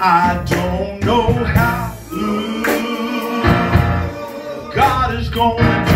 I don't know how. Ooh, God is going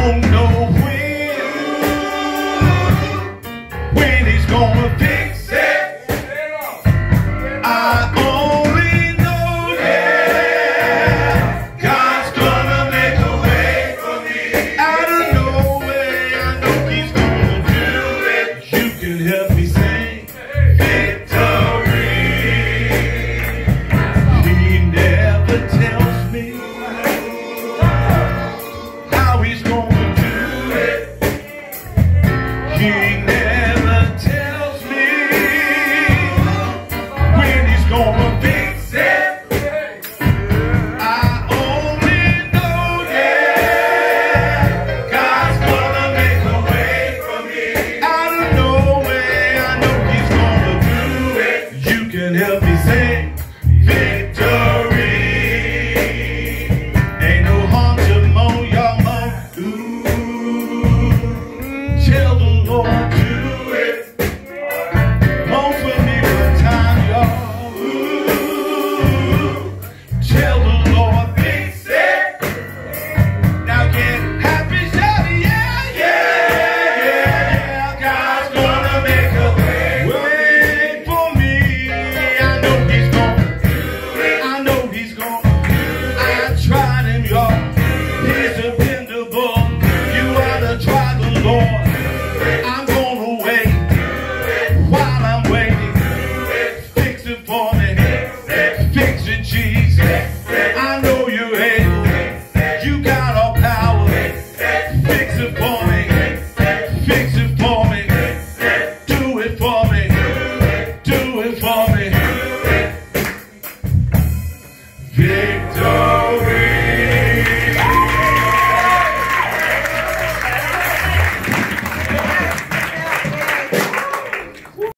don't know when, when he's gonna be. Yeah.